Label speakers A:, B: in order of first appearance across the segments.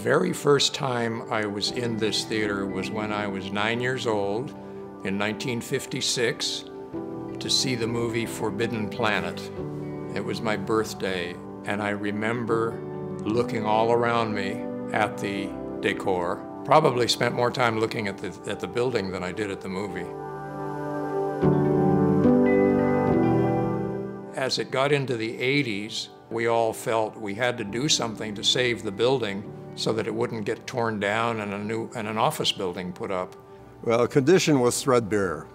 A: very first time I was in this theater was when I was nine years old in 1956 to see the movie Forbidden Planet. It was my birthday, and I remember looking all around me at the decor. Probably spent more time looking at the, at the building than I did at the movie. As it got into the 80s, we all felt we had to do something to save the building so that it wouldn't get torn down and a new and an office building put up.
B: Well, the condition was threadbare.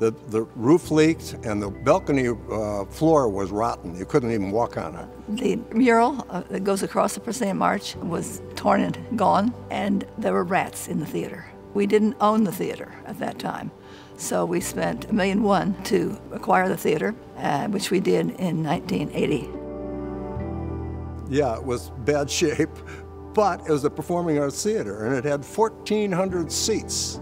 B: The, the roof leaked and the balcony uh, floor was rotten. You couldn't even walk on it.
C: The mural uh, that goes across the Proscenium Arch was torn and gone, and there were rats in the theater. We didn't own the theater at that time. So we spent a million one to acquire the theater, uh, which we did in 1980.
B: Yeah, it was bad shape, but it was a performing arts theater and it had 1,400 seats.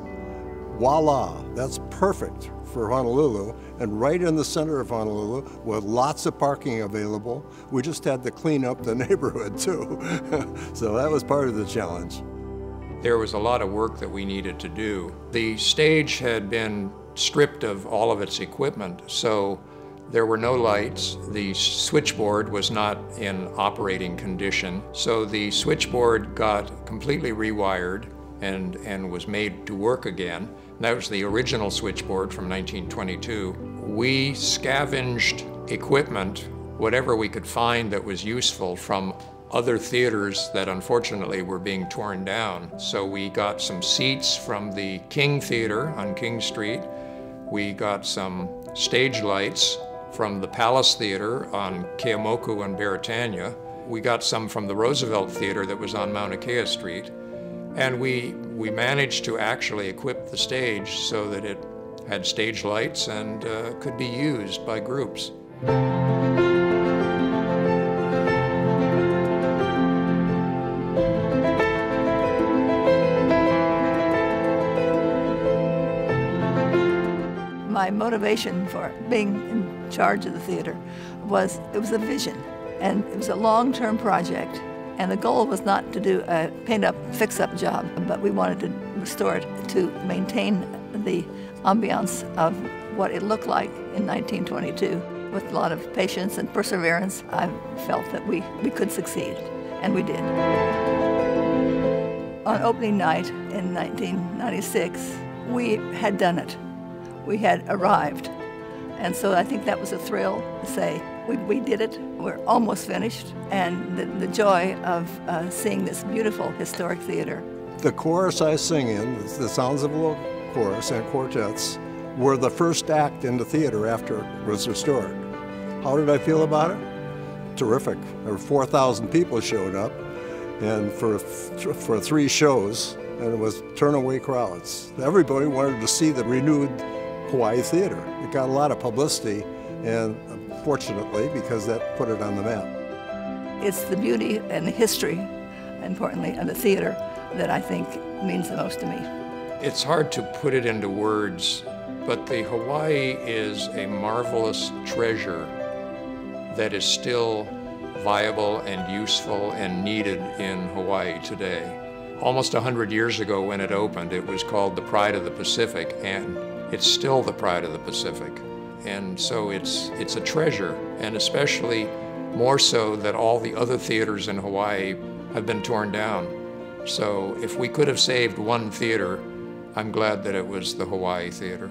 B: Voila, that's perfect for Honolulu and right in the center of Honolulu with lots of parking available. We just had to clean up the neighborhood too. so that was part of the challenge.
A: There was a lot of work that we needed to do. The stage had been stripped of all of its equipment, so there were no lights. The switchboard was not in operating condition, so the switchboard got completely rewired and, and was made to work again. That was the original switchboard from 1922. We scavenged equipment, whatever we could find that was useful from other theaters that unfortunately were being torn down. So we got some seats from the King Theater on King Street. We got some stage lights from the Palace Theater on Keeaumoku and Beretania. We got some from the Roosevelt Theater that was on Maunakea Street. And we, we managed to actually equip the stage so that it had stage lights and uh, could be used by groups.
C: my motivation for being in charge of the theater was it was a vision and it was a long-term project and the goal was not to do a paint-up, fix-up job, but we wanted to restore it to maintain the ambiance of what it looked like in 1922. With a lot of patience and perseverance, I felt that we, we could succeed, and we did. On opening night in 1996, we had done it we had arrived. And so I think that was a thrill to say, we, we did it, we're almost finished, and the, the joy of uh, seeing this beautiful historic theater.
B: The chorus I sing in, the Sounds of Little Chorus and quartets, were the first act in the theater after it was restored. How did I feel about it? Terrific. There were 4,000 people showed up, and for, for three shows, and it was turn-away crowds. Everybody wanted to see the renewed Hawaii Theatre. It got a lot of publicity, and fortunately, because that put it on the map.
C: It's the beauty and the history, importantly, of the theater that I think means the most to me.
A: It's hard to put it into words, but the Hawaii is a marvelous treasure that is still viable and useful and needed in Hawaii today. Almost 100 years ago when it opened, it was called the Pride of the Pacific, and it's still the pride of the Pacific. And so it's, it's a treasure, and especially more so that all the other theaters in Hawaii have been torn down. So if we could have saved one theater, I'm glad that it was the Hawaii Theatre.